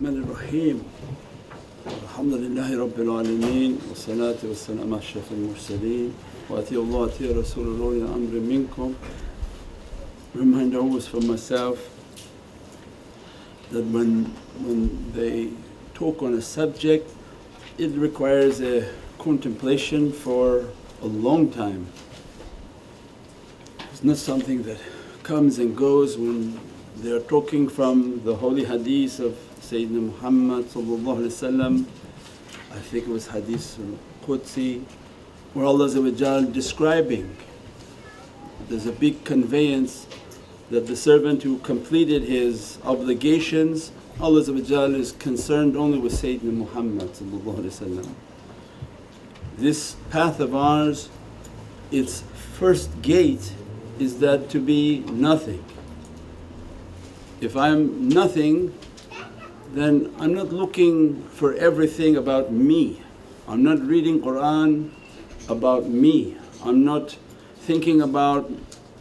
الرحمن الرحيم الحمد لله رب العالمين والصلاة والسلام على أشرف المرسلين وأطيعوا الله وأطيعوا رسول الله إلى أمر منكم. Reminder always for myself that when, when they talk on a subject it requires a contemplation for a long time. It's not something that comes and goes when they are talking from the holy hadith of Sayyidina Muhammad I think it was hadith Qudsi where Allah describing there's a big conveyance that the servant who completed his obligations Allah is concerned only with Sayyidina Muhammad This path of ours its first gate is that to be nothing. If I'm nothing then I'm not looking for everything about me. I'm not reading Qur'an about me. I'm not thinking about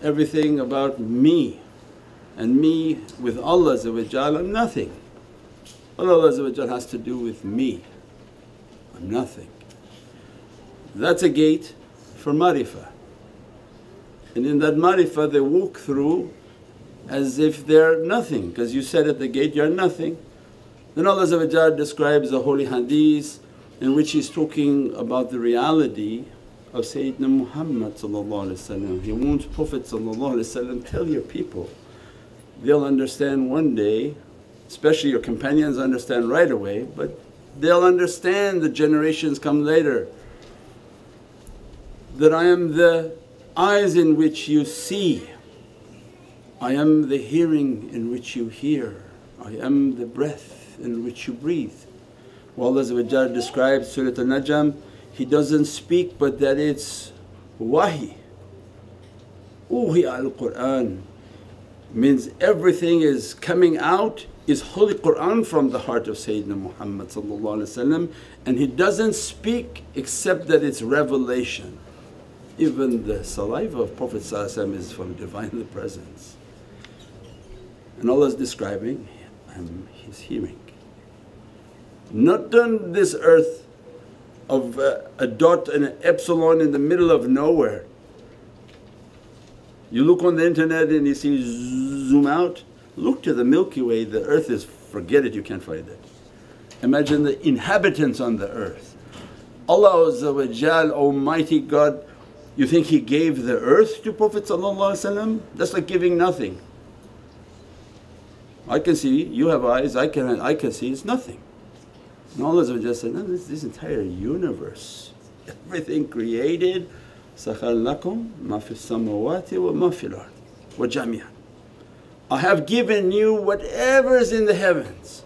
everything about me and me with Allah I'm nothing. What Allah has to do with me? I'm nothing. That's a gate for marifah and in that marifah they walk through as if they're nothing because you said at the gate, you're nothing. Then Allah describes a holy hadith in which He's talking about the reality of Sayyidina Muhammad He wants Prophet tell your people, they'll understand one day, especially your companions understand right away but they'll understand the generations come later that I am the eyes in which you see, I am the hearing in which you hear, I am the breath in which you breathe. Well Allah describes Surat Al-Najm, He doesn't speak but that it's wahi. Uhi al-Qur'an means everything is coming out is Holy Qur'an from the heart of Sayyidina Muhammad and he doesn't speak except that it's revelation. Even the saliva of Prophet is from Divinely Presence. And Allah is describing, I'm hearing not on this earth of uh, a dot and an epsilon in the middle of nowhere. You look on the internet and you see zoom out, look to the Milky Way, the earth is forget it, you can't find it. Imagine the inhabitants on the earth. Allah Almighty God, you think He gave the earth to Prophet that's like giving nothing. I can see, you have eyes, I can, I can see, it's nothing. Allah of said, no, this, this entire universe, everything created, sakhar lakum ma fi samawati wa ma fil ard wa jamia. I have given you whatever is in the heavens,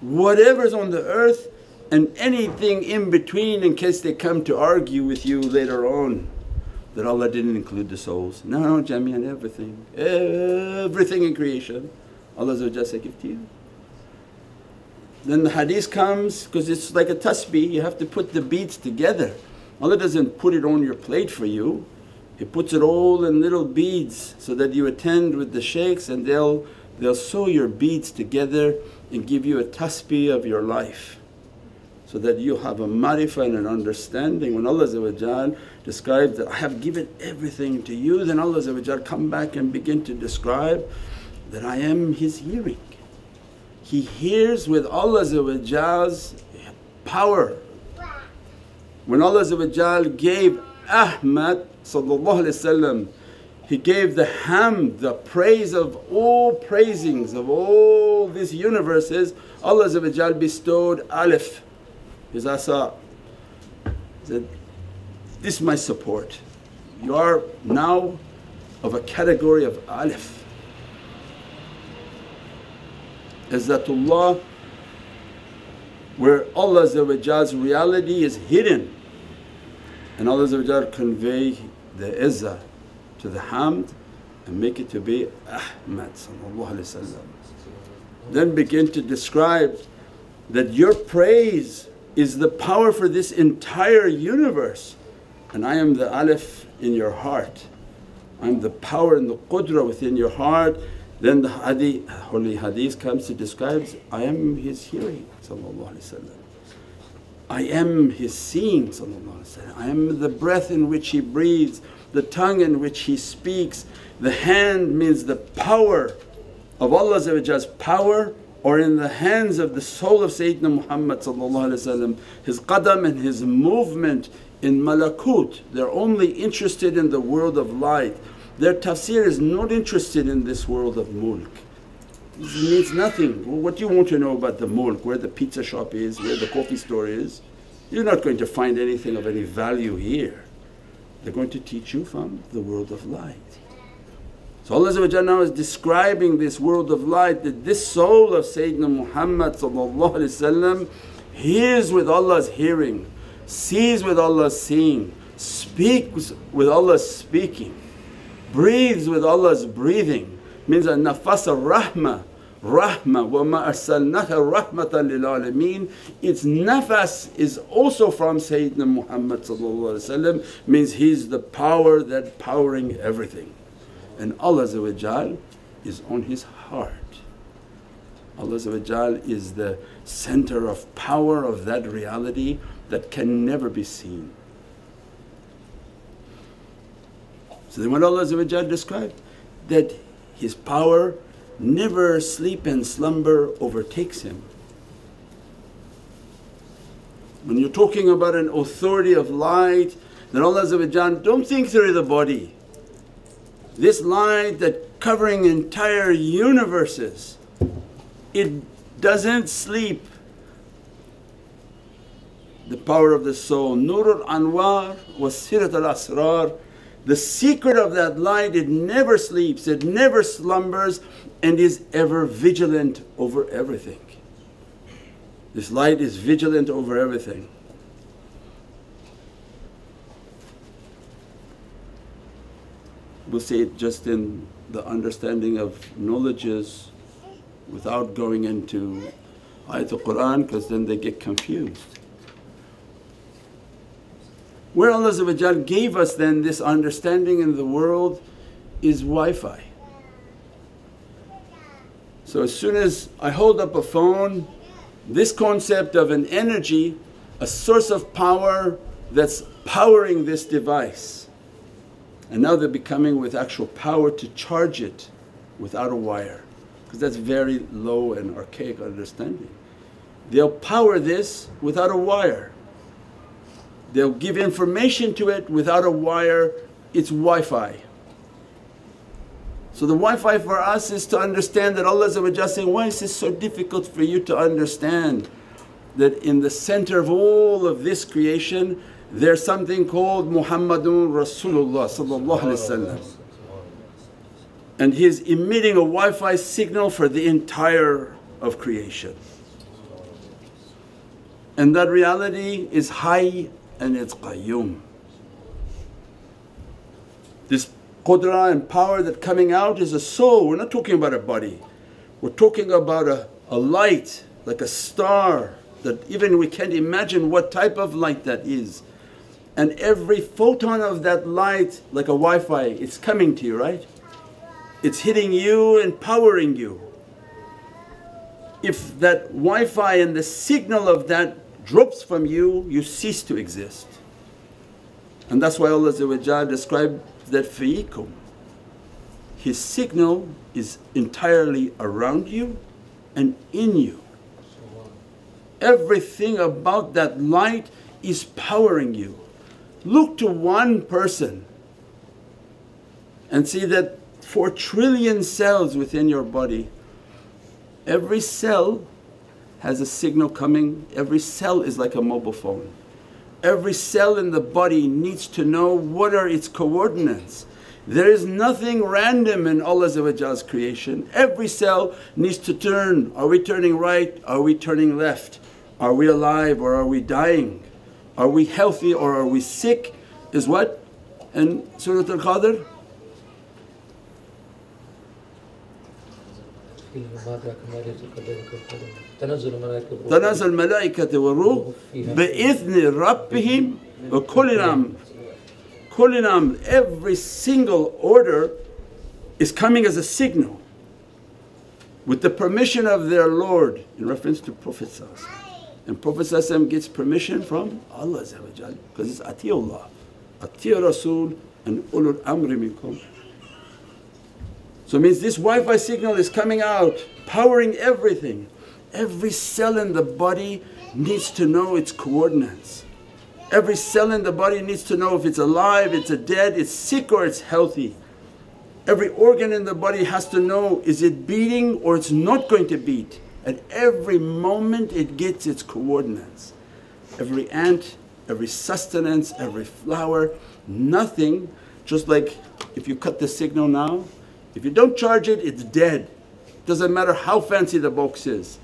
whatever is on the earth and anything in between in case they come to argue with you later on that Allah didn't include the souls. No, no, jamia everything, everything in creation Allah said, give to you. Then the hadith comes because it's like a tasbih, you have to put the beads together. Allah doesn't put it on your plate for you, He puts it all in little beads so that you attend with the shaykhs and they'll, they'll sew your beads together and give you a tasbih of your life so that you have a marifah and an understanding. When Allah describes that, I have given everything to you then Allah come back and begin to describe that I am His hearing he hears with Allah's power. When Allah gave Ahmad He gave the hamd, the praise of all praisings of all these universes, Allah bestowed alif, His asa. Said, this is my support. You are now of a category of alif. Izzatullah where Allah's reality is hidden. And Allah convey the izzah to the hamd and make it to be Ahmad Then begin to describe that your praise is the power for this entire universe. And I am the alif in your heart. I'm the power and the qudra within your heart Then the hadith, holy hadith comes to describes, I am his hearing I am his seeing I am the breath in which he breathes, the tongue in which he speaks. The hand means the power of Allah's power or in the hands of the soul of Sayyidina Muhammad his qadam and his movement in malakut. They're only interested in the world of light. Their tafsir is not interested in this world of mulk. It means nothing. what do you want to know about the mulk, where the pizza shop is, where the coffee store is? You're not going to find anything of any value here. They're going to teach you from the world of light. So Allah now is describing this world of light that this soul of Sayyidina Muhammad hears with Allah's hearing, sees with Allah's seeing, speaks with Allah's speaking, breathes with Allah's breathing. Means a nafas rahmah rahmah wa ma arsalnaka rahmatan lil alameen its nafas is also from Sayyidina Muhammad means he's the power that powering everything. And Allah is on his heart. Allah is the center of power of that reality that can never be seen. So then when Allah described that His power never sleep and slumber overtakes Him. When you're talking about an authority of light then Allah don't think through the body this light that covering entire universes, it doesn't sleep. The power of the soul, Nur al-Anwar was Sirat al-Asrar, the secret of that light it never sleeps, it never slumbers and is ever vigilant over everything. This light is vigilant over everything. we'll say it just in the understanding of knowledges without going into ayatul Qur'an because then they get confused. Where Allah gave us then this understanding in the world is Wi-Fi. So as soon as I hold up a phone, this concept of an energy, a source of power that's powering this device and now they're becoming with actual power to charge it without a wire because that's very low and archaic understanding. They'll power this without a wire. They'll give information to it without a wire, it's Wi-Fi. So the Wi-Fi for us is to understand that Allah saying, why is this so difficult for you to understand that in the center of all of this creation there's something called Muhammadun Rasulullah and he's emitting a Wi-Fi signal for the entire of creation. And that reality is Hayy and it's Qayyum. This qudra and power that coming out is a soul, we're not talking about a body. We're talking about a, a light like a star that even we can't imagine what type of light that is and every photon of that light like a Wi-Fi it's coming to you right? It's hitting you and powering you. If that Wi-Fi and the signal of that drops from you, you cease to exist. And that's why Allah described that fiikum. His signal is entirely around you and in you. Everything about that light is powering you. Look to one person and see that 4 trillion cells within your body. Every cell has a signal coming, every cell is like a mobile phone. Every cell in the body needs to know what are its coordinates. There is nothing random in Allah's creation. Every cell needs to turn. Are we turning right? Are we turning left? Are we alive or are we dying? Are we healthy or are we sick is what And Surah Al-Qadr? تنزل الملائكة والروح بإذن ربهم وكل كل every single order is coming as a signal with the permission of their Lord in reference to Prophet and Prophet gets permission from Allah because it's atiullah, ati Rasul and ulul amri minkum. So it means this Wi-Fi signal is coming out, powering everything. Every cell in the body needs to know its coordinates. Every cell in the body needs to know if it's alive, it's dead, it's sick or it's healthy. Every organ in the body has to know is it beating or it's not going to beat. At every moment it gets its coordinates. Every ant, every sustenance, every flower, nothing just like if you cut the signal now, if you don't charge it, it's dead. Doesn't matter how fancy the box is.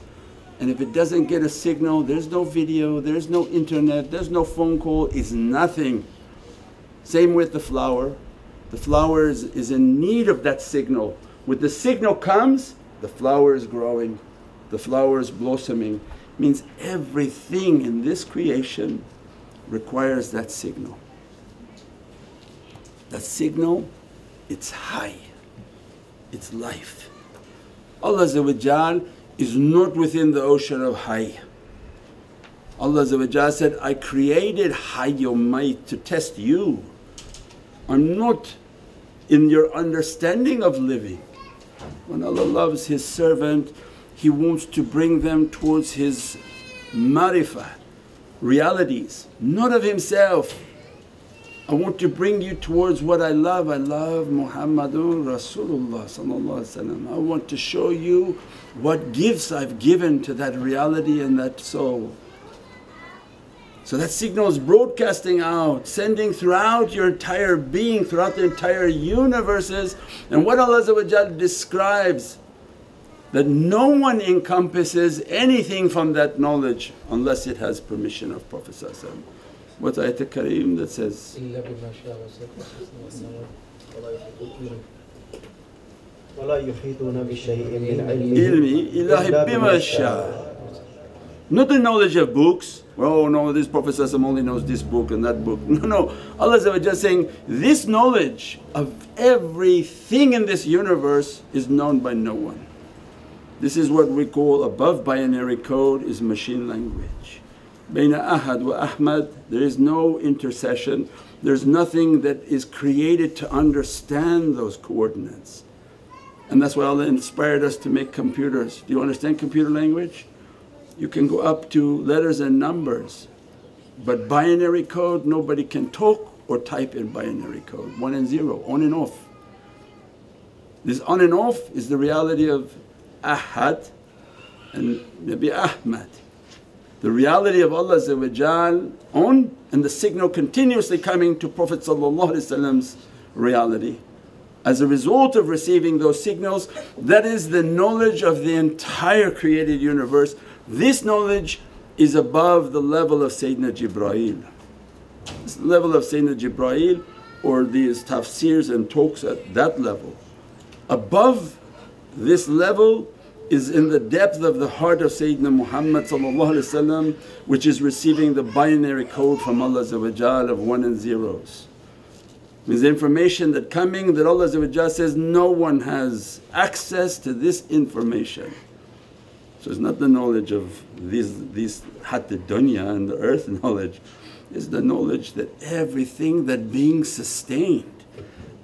And if it doesn't get a signal, there's no video, there's no internet, there's no phone call, it's nothing. Same with the flower. The flower is, is in need of that signal. With the signal comes, the flower is growing, the flower is blossoming. Means everything in this creation requires that signal. That signal, it's Hayy, it's life. Allah is not within the ocean of Hayy. Allah said, I created Hayy to test you. I'm not in your understanding of living. When Allah loves His servant, He wants to bring them towards His marifah, realities, not of Himself. I want to bring you towards what I love. I love Muhammadun Rasulullah I want to show you what gifts I've given to that reality and that soul. So that signal is broadcasting out, sending throughout your entire being, throughout the entire universes. And what Allah describes that no one encompasses anything from that knowledge unless it has permission of Prophet What's ayat kareem that says, ولا يحيطون بشيء من علمه إلا بما شاء not the knowledge of books, oh no this Prophet only knows this book and that book. No, no. Allah is saying, this knowledge of everything in this universe is known by no one. This is what we call above binary code is machine language. Baina Ahad wa Ahmad, there is no intercession, there's nothing that is created to understand those coordinates. And that's why Allah inspired us to make computers. Do you understand computer language? you can go up to letters and numbers but binary code nobody can talk or type in binary code, 1 and 0, on and off. This on and off is the reality of Ahad and Nabi Ahmad. The reality of Allah on and the signal continuously coming to Prophet's reality. As a result of receiving those signals that is the knowledge of the entire created universe this knowledge is above the level of Sayyidina Jibreel. This level of Sayyidina Jibreel or these tafsirs and talks at that level. Above this level is in the depth of the heart of Sayyidina Muhammad which is receiving the binary code from Allah of one and zeros. Means the information that coming that Allah says, no one has access to this information. So it's not the knowledge of these, these hatta dunya and the earth knowledge, it's the knowledge that everything that being sustained,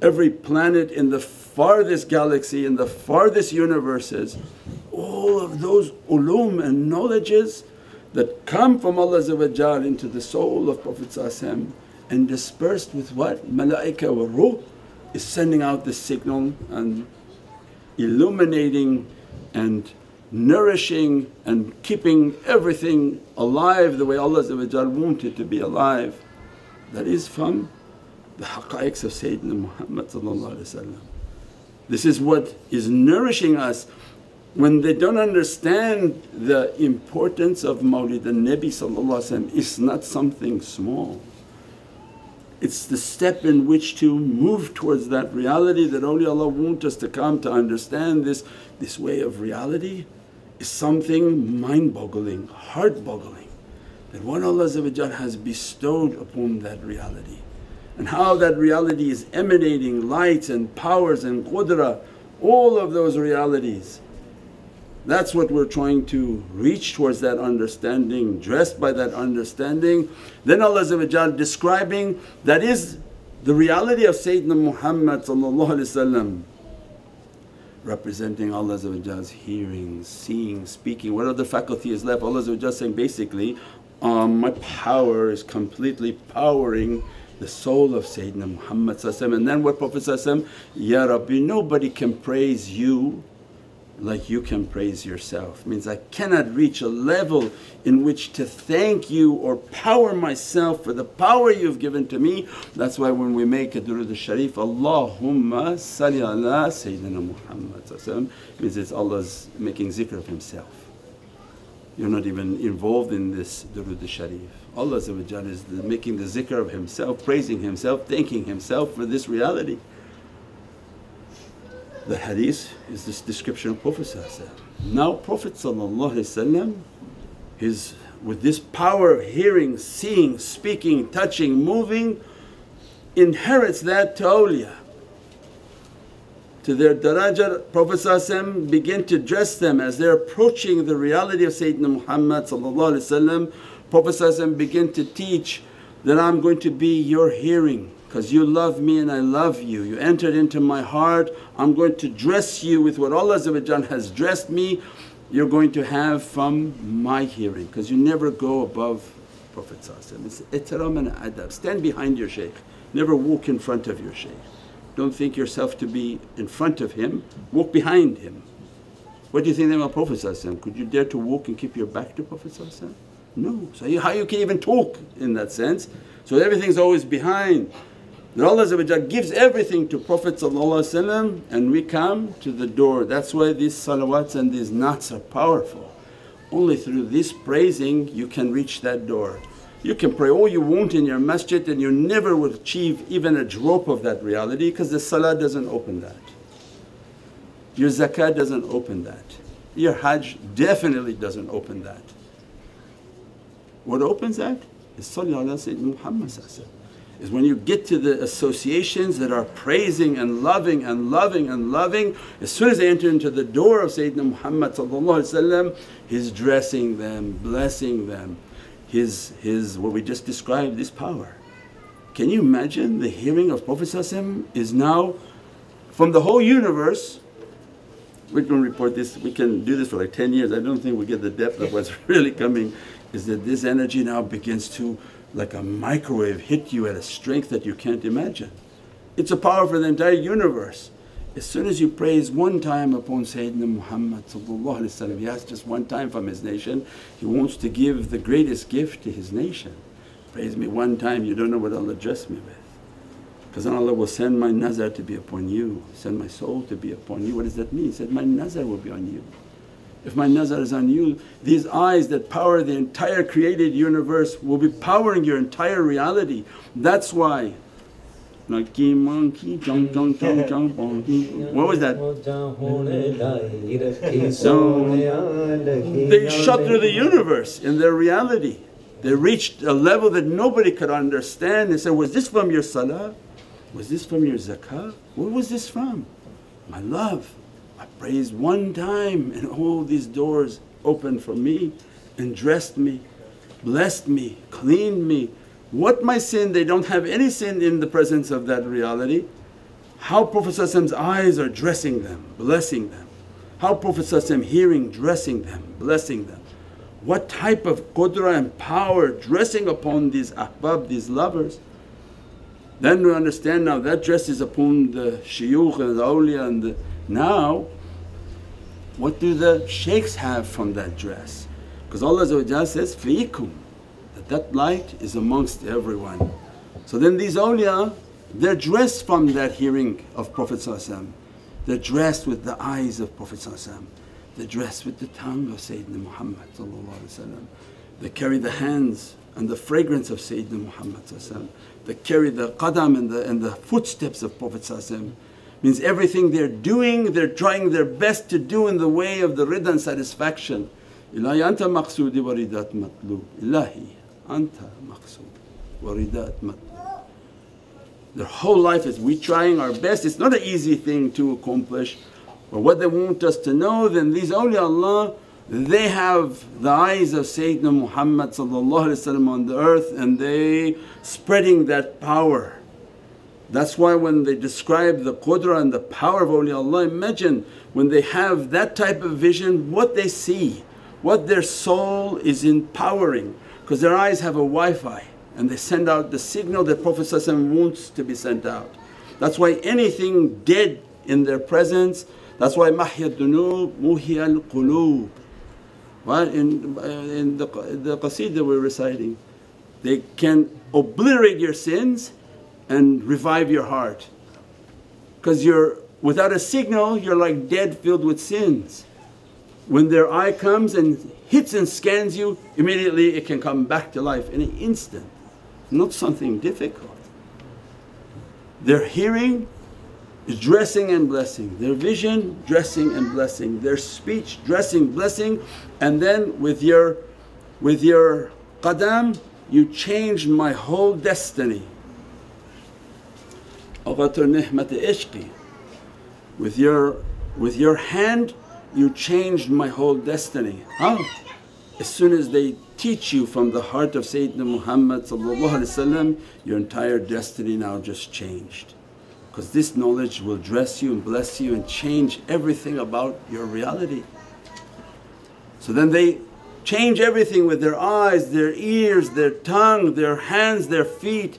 every planet in the farthest galaxy, in the farthest universes, all of those ulum and knowledges that come from Allah into the soul of Prophet and dispersed with what? Malaika wa ruh is sending out the signal and illuminating and nourishing and keeping everything alive the way Allah wanted to be alive. That is from the haqqaiqs of Sayyidina Muhammad This is what is nourishing us when they don't understand the importance of Mawlid al-Nabi it's not something small. It's the step in which to move towards that reality that awliyaullah want us to come to understand this, this way of reality is something mind boggling, heart boggling that what Allah has bestowed upon that reality. And how that reality is emanating lights and powers and qudra, all of those realities That's what we're trying to reach towards that understanding, dressed by that understanding. Then Allah describing that is the reality of Sayyidina Muhammad representing Allah's hearing, seeing, speaking. What other faculty is left? Allah saying basically, um, my power is completely powering the soul of Sayyidina Muhammad and then what Prophet Ya Rabbi nobody can praise you like you can praise yourself. Means I cannot reach a level in which to thank you or power myself for the power you've given to me. That's why when we make a durood sharif, Allahumma salli ala Sayyidina Muhammad means it's Allah's making zikr of Himself. You're not even involved in this durood sharif. Allah is making the zikr of Himself, praising Himself, thanking Himself for this reality. The hadith is this description of Prophet Now Prophet is with this power of hearing, seeing, speaking, touching, moving inherits that to awliya. To their darajah Prophet begin to dress them as they're approaching the reality of Sayyidina Muhammad Prophet begin to teach that I'm going to be your hearing, because you love me and I love you. You entered into my heart, I'm going to dress you with what Allah has dressed me, you're going to have from my hearing because you never go above Prophet It's ihtiram and adab. Stand behind your shaykh, never walk in front of your shaykh. Don't think yourself to be in front of him, walk behind him. What do you think about Prophet Could you dare to walk and keep your back to Prophet No. So how you can even talk in that sense? So everything's always behind. That Allah gives everything to Prophet and we come to the door. That's why these salawats and these nats are powerful. Only through this praising you can reach that door. You can pray all you want in your masjid and you never will achieve even a drop of that reality because the salah doesn't open that. Your zakah doesn't open that. Your hajj definitely doesn't open that. What opens that is Sayyidina Muhammad is when you get to the associations that are praising and loving and loving and loving, as soon as they enter into the door of Sayyidina Muhammad he's dressing them, blessing them, his, his what we just described this power. Can you imagine the hearing of Prophet is now from the whole universe? We can report this, we can do this for like 10 years, I don't think we get the depth of what's really coming is that this energy now begins to like a microwave hit you at a strength that you can't imagine. It's a power for the entire universe. As soon as you praise one time upon Sayyidina Muhammad he asked just one time from his nation, he wants to give the greatest gift to his nation. Praise me one time, you don't know what Allah dressed me with. Because then Allah will send my nazar to be upon you, send my soul to be upon you. What does that mean? He said, My nazar will be on you. If my nazar is on you, these eyes that power the entire created universe will be powering your entire reality. That's why what was that? they shut through the universe in their reality. They reached a level that nobody could understand. They said, Was this from your salah? Was this from your zakah? Where was this from? My love. Praised one time and all these doors opened for me and dressed me, blessed me, cleaned me. What my sin? They don't have any sin in the presence of that reality. How Prophet's eyes are dressing them, blessing them. How Prophet hearing, dressing them, blessing them. What type of qudra and power dressing upon these ahbab, these lovers. Then we understand now that dress is upon the shuyukh and the awliya and the now, what do the shaykhs have from that dress? Because Allah says, fiikum, that that light is amongst everyone. So then these awliya, they're dressed from that hearing of Prophet they're dressed with the eyes of Prophet they're dressed with the tongue of Sayyidina Muhammad they carry the hands and the fragrance of Sayyidina Muhammad they carry the qadam and the, and the footsteps of Prophet means everything they're doing they're trying their best to do in the way of the ridha and satisfaction. Ilahi anta maqsoodi wa ridat Ilahi anta maqsood wa ridat. Their whole life is we trying our best, it's not an easy thing to accomplish. Or what they want us to know then these awliyaullah they have the eyes of Sayyidina Muhammad on the earth and they spreading that power. That's why when they describe the qudra and the power of awliyaullah imagine when they have that type of vision what they see, what their soul is empowering. Because their eyes have a Wi-Fi and they send out the signal that Prophet wants to be sent out. That's why anything dead in their presence that's why mahya dunub muhya al-qulub. Right in, in the, the qasidah we're reciting. They can obliterate your sins and revive your heart. Because you're without a signal you're like dead filled with sins. When their eye comes and hits and scans you immediately it can come back to life in an instant. Not something difficult. Their hearing is dressing and blessing, their vision dressing and blessing, their speech dressing, blessing. And then with your with your qadam you changed my whole destiny. With your with your hand you changed my whole destiny. How? As soon as they teach you from the heart of Sayyidina Muhammad your entire destiny now just changed because this knowledge will dress you and bless you and change everything about your reality. So then they change everything with their eyes, their ears, their tongue, their hands, their feet.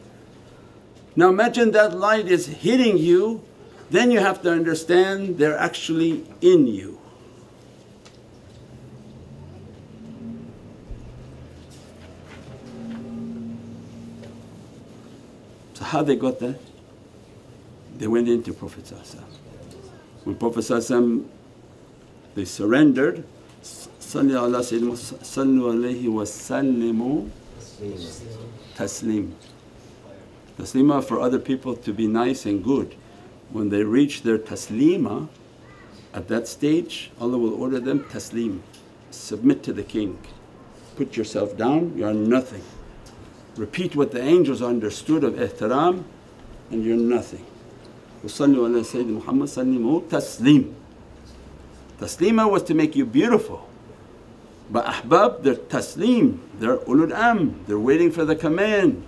Now imagine that light is hitting you, then you have to understand they're actually in you. So how they got that? they went into Prophet When Prophet they surrendered, Salli ala Sayyidina Sallu alayhi wa sallimu taslim. Taslima for other people to be nice and good. When they reach their taslima, at that stage Allah will order them taslim, submit to the king. Put yourself down, you are nothing. Repeat what the angels understood of ihtiram and you're nothing. وصلوا على Sayyidina Muhammad sallimu taslim. Taslima was to make you beautiful. But ahbab they're taslim, they're ulul am, they're waiting for the command.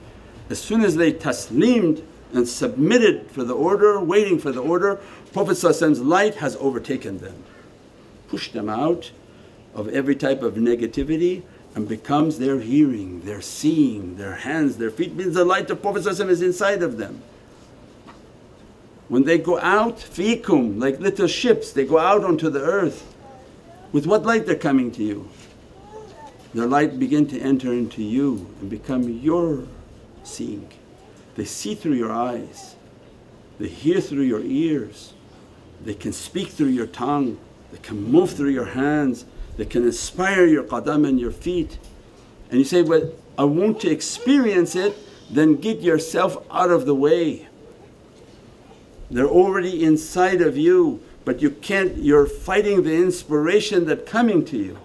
As soon as they taslimed and submitted for the order, waiting for the order, Prophet's light has overtaken them, pushed them out of every type of negativity and becomes their hearing, their seeing, their hands, their feet means the light of Prophet is inside of them. When they go out, fikum, like little ships, they go out onto the earth. With what light they're coming to you? Their light begin to enter into you and become your seeing. They see through your eyes, they hear through your ears, they can speak through your tongue, they can move through your hands, they can inspire your qadam and your feet. And you say, well I want to experience it, then get yourself out of the way. They're already inside of you but you can't, you're fighting the inspiration that coming to you.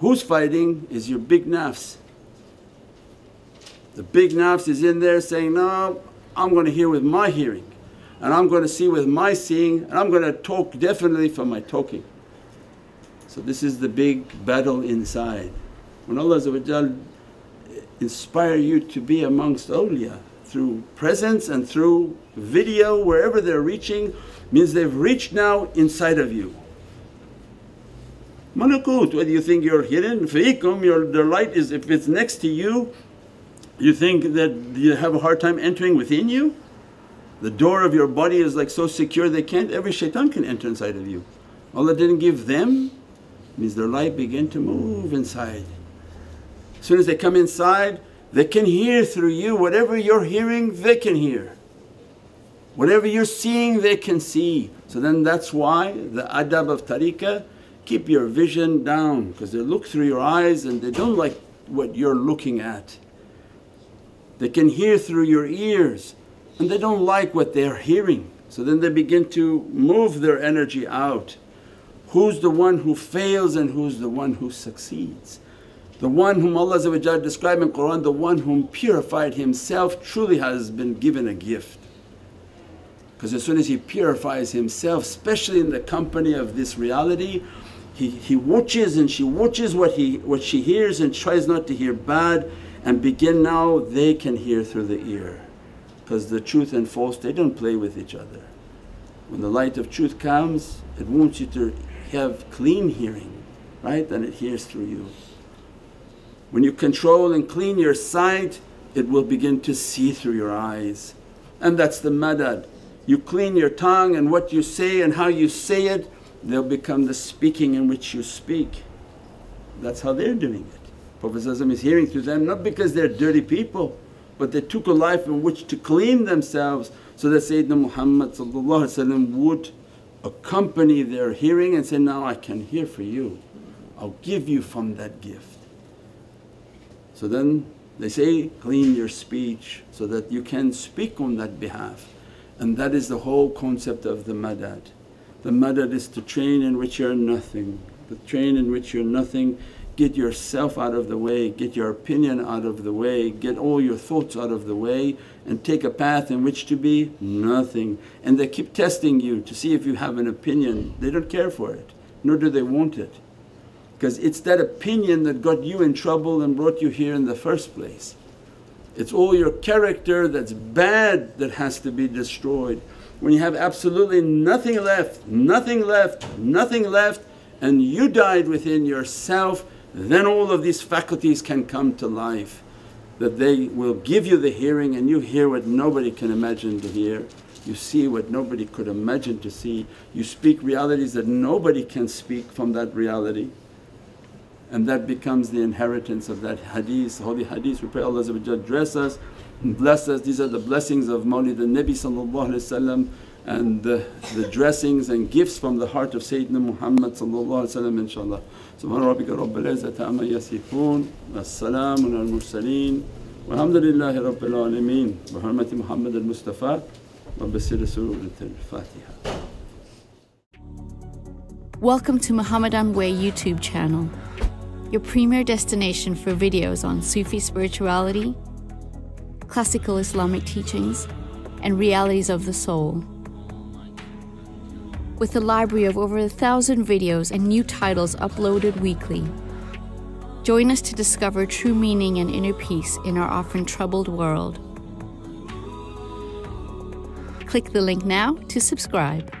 Who's fighting is your big nafs. The big nafs is in there saying, no I'm going to hear with my hearing and I'm going to see with my seeing and I'm going to talk definitely from my talking. So this is the big battle inside. When Allah inspire you to be amongst awliya through presence and through video wherever they're reaching means they've reached now inside of you. Malakut, whether you think you're hidden, fiikum, your the light is if it's next to you, you think that you have a hard time entering within you? The door of your body is like so secure they can't, every shaitan can enter inside of you. Allah didn't give them, means their light began to move inside. As soon as they come inside, they can hear through you, whatever you're hearing they can hear. Whatever you're seeing they can see. So then that's why the adab of tariqah, keep your vision down because they look through your eyes and they don't like what you're looking at. They can hear through your ears and they don't like what they're hearing. So then they begin to move their energy out. Who's the one who fails and who's the one who succeeds? The one whom Allah described in Qur'an, the one whom purified himself truly has been given a gift. Because as soon as he purifies himself, especially in the company of this reality, he, he watches and she watches what, he, what she hears and tries not to hear bad and begin now they can hear through the ear. Because the truth and false they don't play with each other. When the light of truth comes it wants you to have clean hearing right and it hears through you. When you control and clean your sight it will begin to see through your eyes and that's the madad. You clean your tongue and what you say and how you say it they'll become the speaking in which you speak. That's how they're doing it. Prophet is hearing through them not because they're dirty people but they took a life in which to clean themselves so that Sayyidina Muhammad would accompany their hearing and say, now I can hear for you, I'll give you from that gift. So then they say, clean your speech so that you can speak on that behalf and that is the whole concept of the madad. The madad is to train in which you're nothing, the train in which you're nothing get yourself out of the way, get your opinion out of the way, get all your thoughts out of the way and take a path in which to be nothing. And they keep testing you to see if you have an opinion, they don't care for it nor do they want it because it's that opinion that got you in trouble and brought you here in the first place. It's all your character that's bad that has to be destroyed. When you have absolutely nothing left, nothing left, nothing left and you died within yourself then all of these faculties can come to life that they will give you the hearing and you hear what nobody can imagine to hear. You see what nobody could imagine to see. You speak realities that nobody can speak from that reality and that becomes the inheritance of that hadith, holy hadith. We pray Allah dress us bless us. These are the blessings of Mawlid al-Nabi and the, the dressings and gifts from the heart of Sayyidina Muhammad inshaAllah. Subhana rabbika rabbil izzati amma yasifoon mursaleen walhamdulillahi rabbil alameen bi hurmati Muhammad al-Mustafa wa bi al-Fatiha. Welcome to Muhammadan Way YouTube channel, your premier destination for videos on Sufi spirituality, classical Islamic teachings and realities of the soul with a library of over a thousand videos and new titles uploaded weekly. Join us to discover true meaning and inner peace in our often troubled world. Click the link now to subscribe.